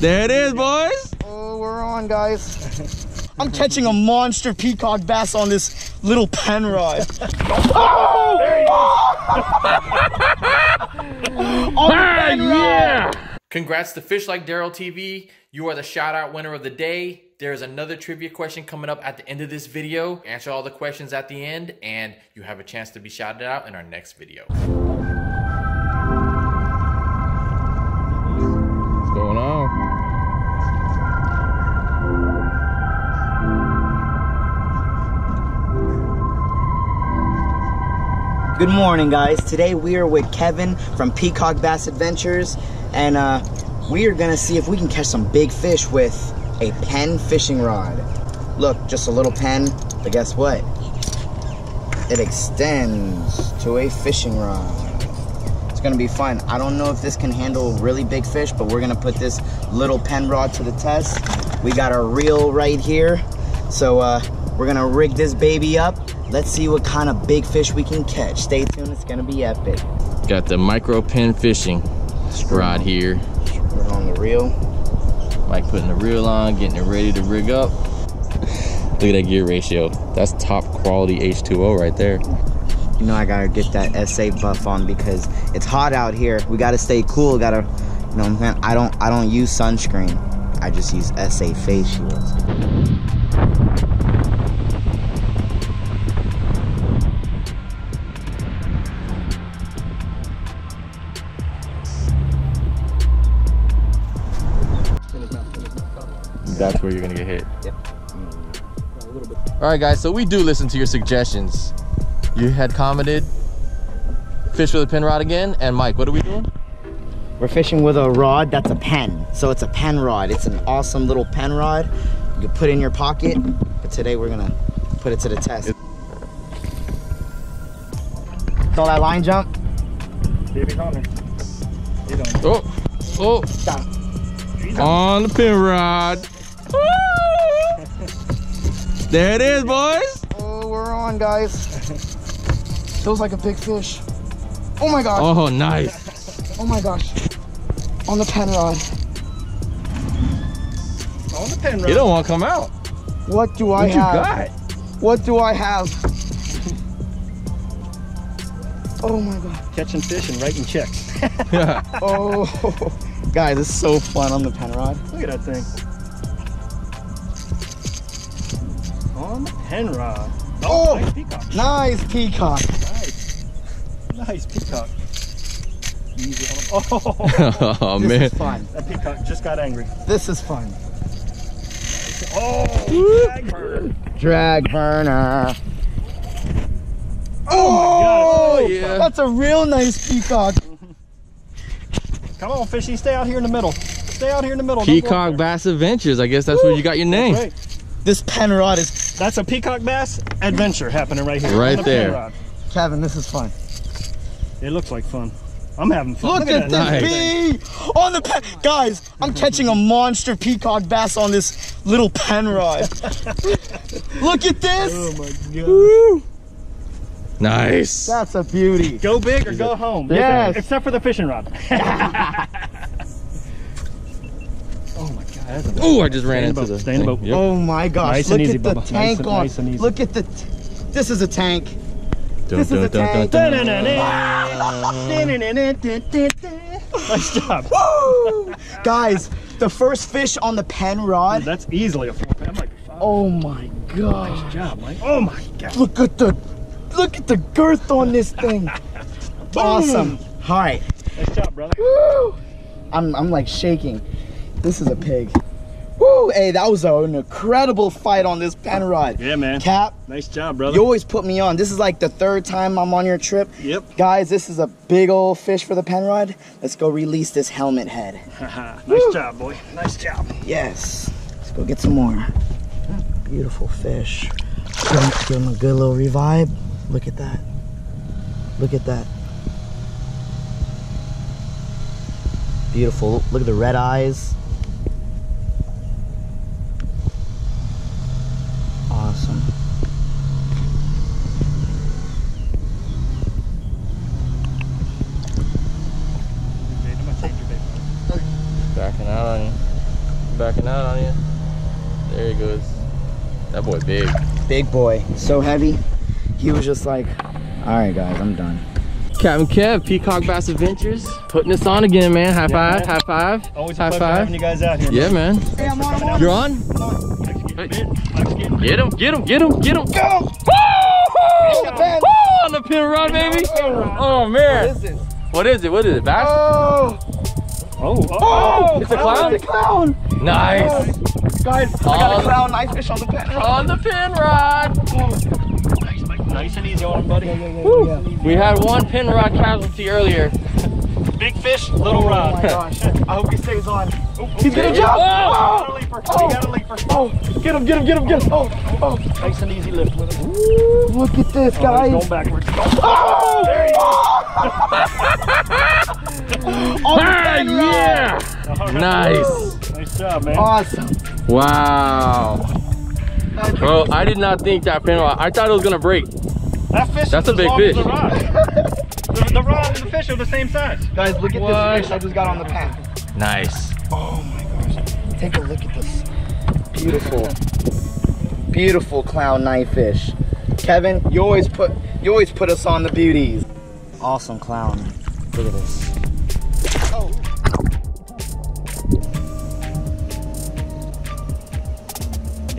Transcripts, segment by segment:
There it is, boys. Oh, we're on, guys. I'm catching a monster peacock bass on this little pen rod. oh! on the pen rod. Congrats to Fish Like Daryl TV. You are the shout out winner of the day. There's another trivia question coming up at the end of this video. Answer all the questions at the end, and you have a chance to be shouted out in our next video. What's going on? Good morning, guys. Today we are with Kevin from Peacock Bass Adventures, and uh, we are gonna see if we can catch some big fish with a pen fishing rod. Look, just a little pen, but guess what? It extends to a fishing rod. It's gonna be fun. I don't know if this can handle really big fish, but we're gonna put this little pen rod to the test. We got our reel right here, so uh, we're gonna rig this baby up. Let's see what kind of big fish we can catch. Stay tuned, it's gonna be epic. Got the micro pen fishing rod here. Put on the reel. Mike putting the reel on, getting it ready to rig up. Look at that gear ratio. That's top quality H2O right there. You know I gotta get that SA buff on because it's hot out here. We gotta stay cool. Gotta, you know, man. I don't, I don't use sunscreen. I just use SA face shields. That's where you're gonna get hit. Yep. All right, guys. So we do listen to your suggestions. You had commented fish with a pen rod again, and Mike, what are we doing? We're fishing with a rod that's a pen. So it's a pen rod. It's an awesome little pen rod. You can put in your pocket. But today we're gonna put it to the test. Saw that line jump? Oh, oh, Down. on the pen rod. Woo! There it is, boys. Oh, we're on, guys. Feels like a big fish. Oh my gosh. Oh, nice. Oh my gosh. On the pen rod. On the pen rod. You don't want to come out. What do I What you have? got? What do I have? Oh my god. Catching fish and writing checks. Oh, guys, it's so fun on the pen rod. Look at that thing. On the pen rod. Oh! nice peacock. Nice peacock. Nice. Nice peacock. Easy on Oh, oh This man. is fun. that peacock just got angry. This is fun. Oh, drag burn. Drag burner. Oh, oh, oh, yeah. That's a real nice peacock. Mm-hmm. Come on, fishy, stay out here in the middle. Stay out here in the middle. Peacock. Bass Adventures. I guess that's where you got your name. Right. This pen rod is That's a peacock bass adventure happening right here. Right the there. Kevin. This is fun. It looks like fun. I'm having fun. Look, at, that. this bee on the pen. Guys, I'm catching a monster peacock bass on this little pen rod. Look at this. Oh my god. Nice. That's a beauty. Go big or go home. Yes. Except for the fishing rod. oh my god. That's a I just ran into the boat, stay in the boat. Yep. Oh my gosh. Nice Look and easy, at the Bubba. Nice tank and- on. nice and easy. Look at the. This is a tank. Dun, This is a dun, dun, tank. dun, dun. nice job. Woo! Guys, the first fish on the pen rod. That's easily a four pound. That might be five. Oh my gosh. Good job, Mike. Oh my god. Look at the look at the girth on this thing. awesome. All right. Nice job, brother. Woo! I'm I'm like shaking. This is a pig. Woo! Hey, that was an incredible fight on this pen rod. Yeah, man. Cap, Nice job, brother. you always put me on. This is like the third time I'm on your trip. Yep. Guys, this is a big old fish for the pen rod. Let's go release this helmet head. nice job, boy. Nice job. Yes. Let's go get some more. Beautiful fish. Give him, give him a good little revive. Look at that. Look at that. Beautiful. Look at the red eyes. Awesome. Backing out on you. backing out on you. There he goes. That boy big. Big boy, so heavy. He was just like, all right, guys, I'm done. Captain Kev, Peacock Bass Adventures, putting us on again, man. High Yeah, five, man. high five, Always a high pleasure five. having you guys out here. Yeah, man. Hey, I'm on, I'm on. You're on? Mike's getting bit. Mike's getting Get him, get him, get him, get him. Go! Woo! the. Woo! On the pen rod, baby. Oh, man. this? What is it? What is it? Bass? Oh! Oh, oh, oh It's a clown? It's a clown! Nice. Oh. Guys, I Oh. got a clown knife fish on the pen. On the pen rod. Nice, Mike. Nice and easy on him, buddy. We had one pen rod casualty earlier. Big fish, little Oh rod. my gosh. I hope he stays on. He's gonna jump. Oh, Oh. got a leaper. He got a leaper. Oh, get him, get him, get him, get him. Oh, oh. Nice and easy lift with him. Look at this, Oh, guys. he's going backwards. Oh! There he is. Ah, yeah. All right. Nice. Nice job, man. Awesome. Wow. Bro, I did not think that pen rod, I thought it was gonna break. That fish That's a big as long as fish. The rod. the, the rod and the fish are the same size. Guys, look at What? this fish I just got on the pen. Nice. Oh my gosh. Take a look at this. Beautiful. Beautiful clown knife fish. Kevin, you always put you always put us on the beauties. Awesome clown. Look at this. Oh.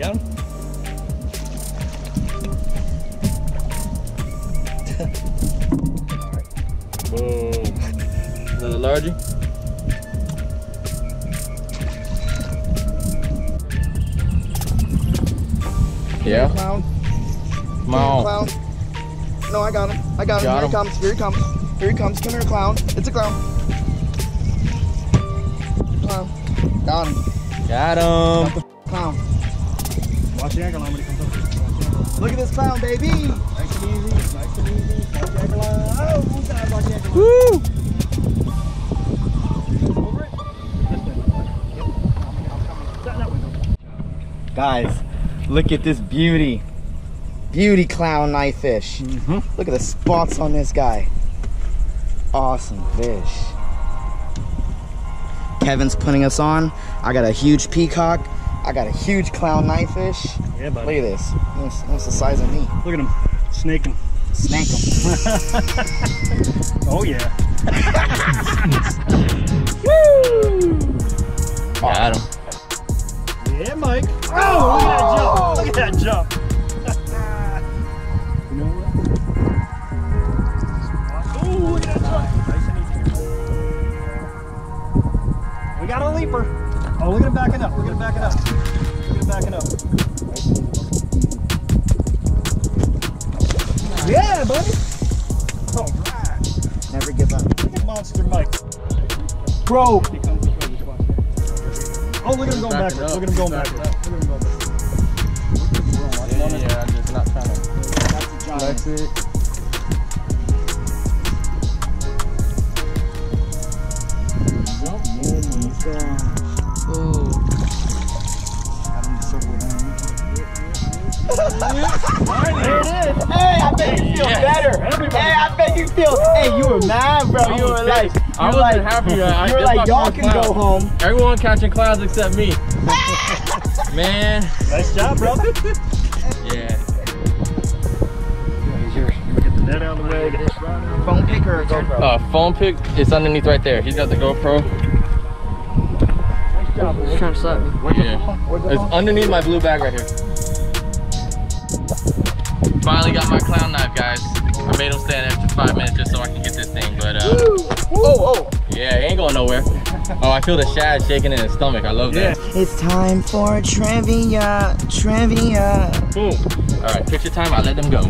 Got him? Boom. Another largie. Yeah, Clown. come on. Clown. No, I got him. I got him. Got Here him. he comes. Here he comes. Here he comes. Come here, clown. It's a clown. Clown. Got him. Got him. Clown. Watch the anchor line when he comes up. Look at this clown, baby. Nice and easy. Nice and easy. Watch the anchor line. Oh, one side. Watch the anchor line. Woo! Over it. This way. Yep. Set that window. Guys, look at this beauty. Beauty clown knife fish. Mhm. Look at the spots on this guy. Awesome fish. Kevin's putting us on. I got a huge peacock. I got a huge clown knife fish. Yeah, buddy. Look buddy. at this. Almost, almost the size of me. Look at him. Snaking. Snake him. Oh, yeah. Got him. Backing up. Look at him backing up. Nice and easy. Yeah, buddy. All right. Never give up. Look at Monster Mike. Bro, He comes this way, just watch that. Oh, look at him going Backing backwards. up. Look at him going Backing backwards. Look at him going backwards. Yeah, yeah, I'm just not trying to that's a giant. flex it. I bet you feel. Hey, you were mad, bro. You were like, you I were wasn't like, happy. I, you were I like, y'all can clown. go home. Everyone catching clouds except me. Man, Nice job, brother. yeah. Here's get the net out of the way. Get this rod out. Phone pick or a GoPro? Uh, phone pick is underneath right there. He's got the GoPro. Nice job, boy. trying to slap me. Yeah. Where's the It's phone? underneath my blue bag right here. Finally got my clown knife, guys. I made him stand there for five minutes just so I can get this thing, but uh, Oh, oh. yeah, he ain't going nowhere. Oh, I feel the shad shaking in his stomach. I love that. It's time for trivia, trivia. Boom. All right, picture time. I let them go.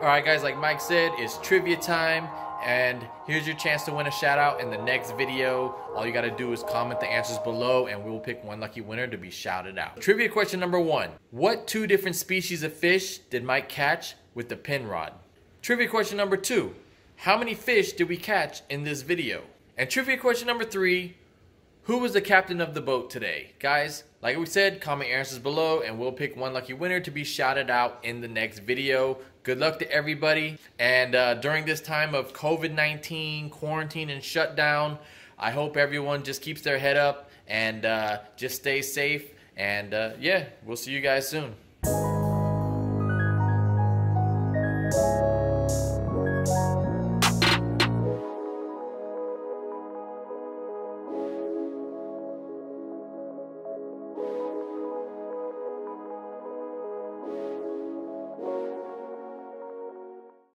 All right, guys, like Mike said, it's trivia time. And here's your chance to win a shout out in the next video. All you got to do is comment the answers below, and we will pick one lucky winner to be shouted out. Trivia question number one What two different species of fish did Mike catch with the pen rod? Trivia question number two How many fish did we catch in this video? And trivia question number three Who was the captain of the boat today? Guys, like we said, comment your answers below and we'll pick one lucky winner to be shouted out in the next video. Good luck to everybody. And uh, during this time of COVID 19, quarantine, and shutdown, I hope everyone just keeps their head up and uh, just stay safe. And uh, yeah, we'll see you guys soon.